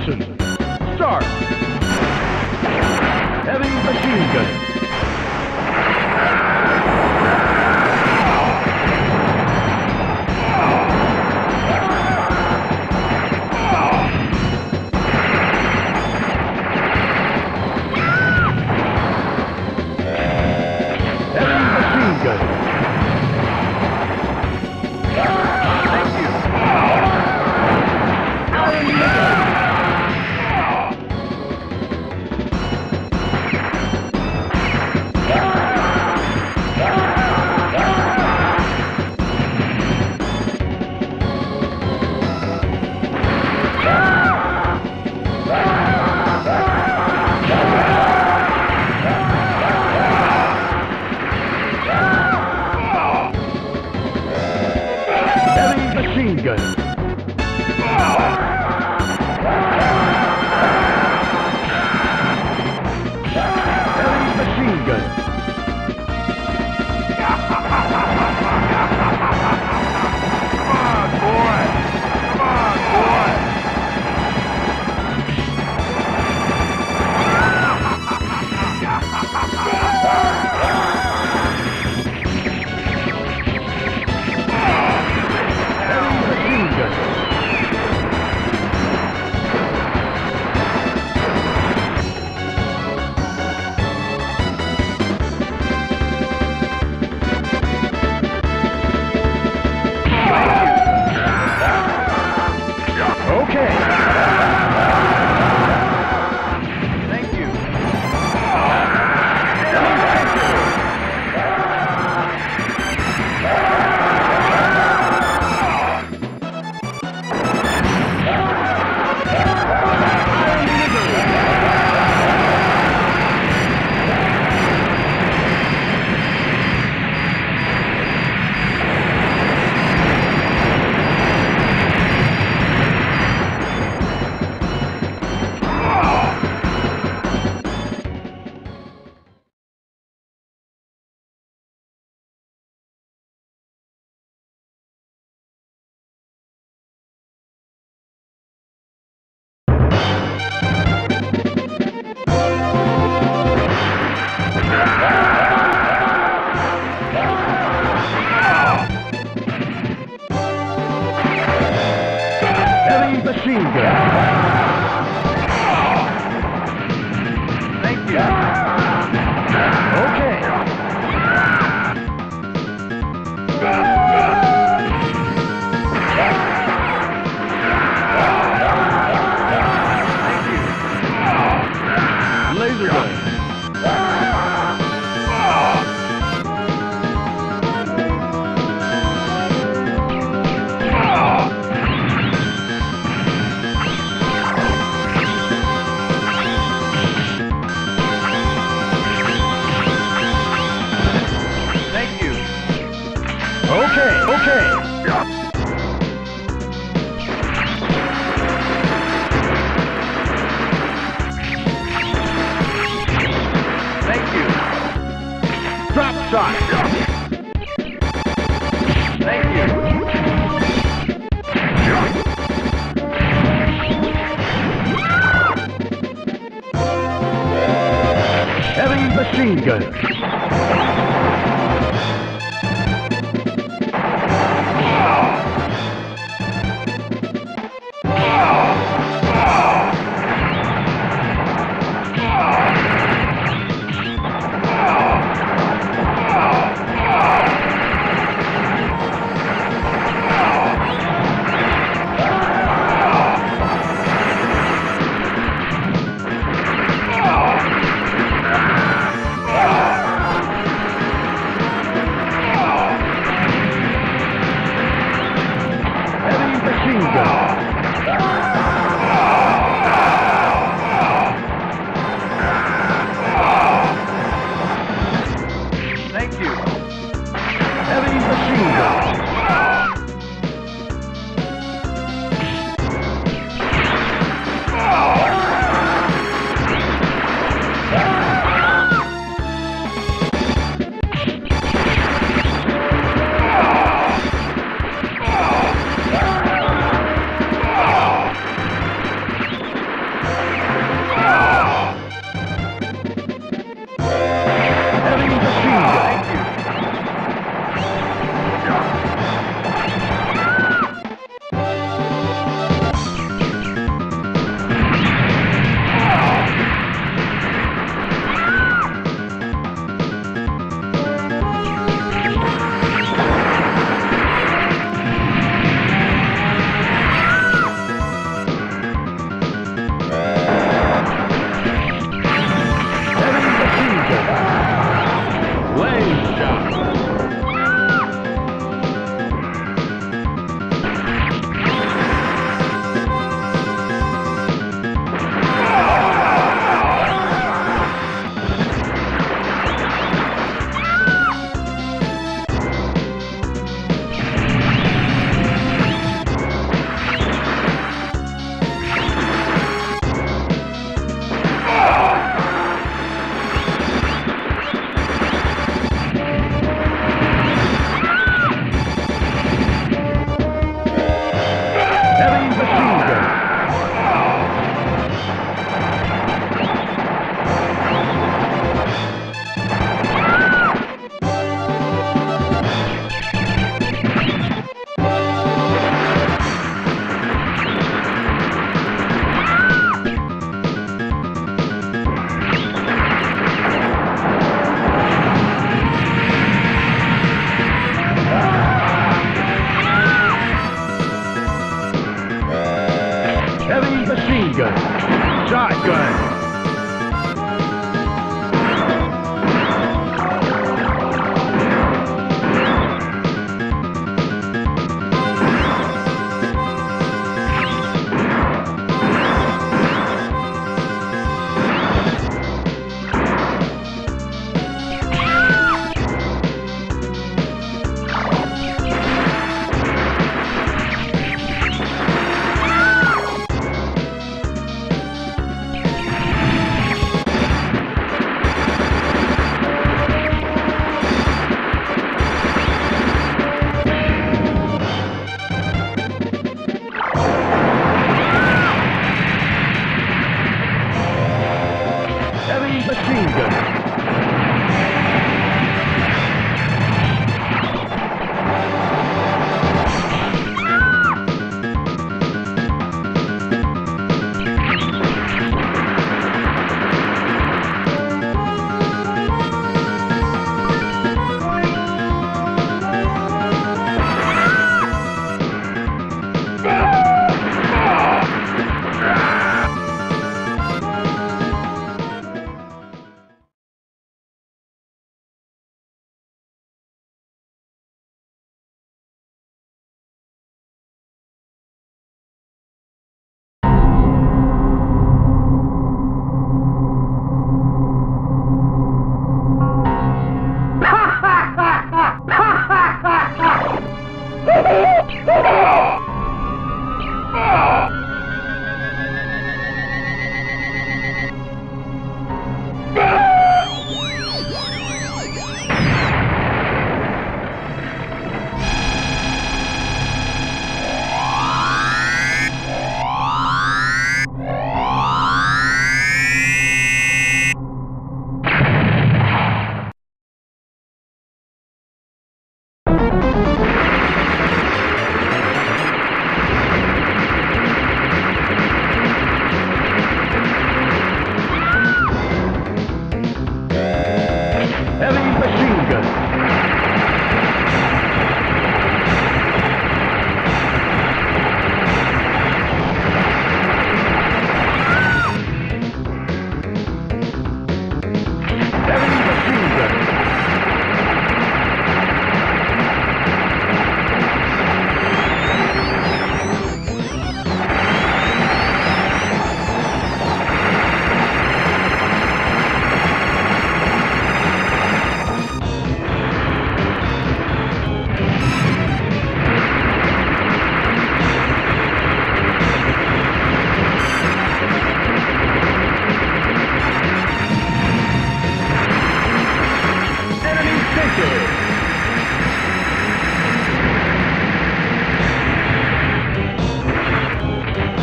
Start. Heavy machine gun. machine gun. heavy machine guns.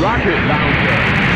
Rocket launcher.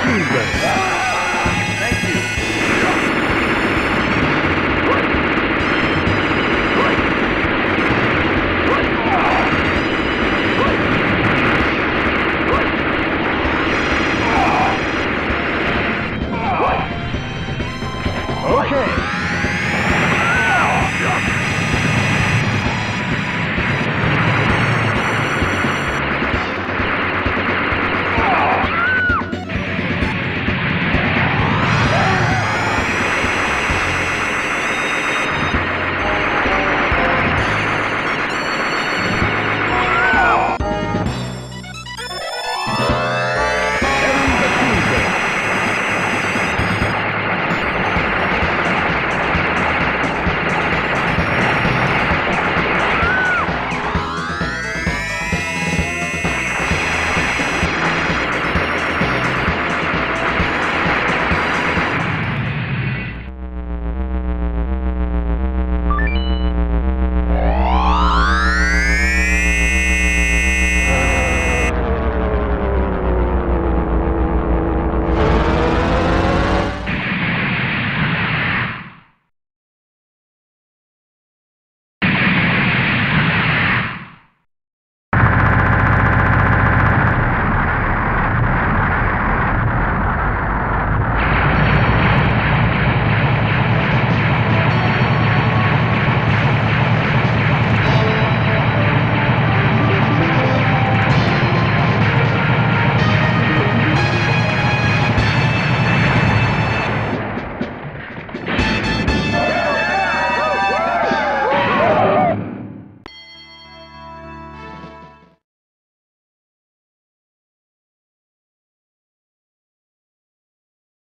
Tuesday.